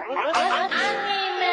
anime.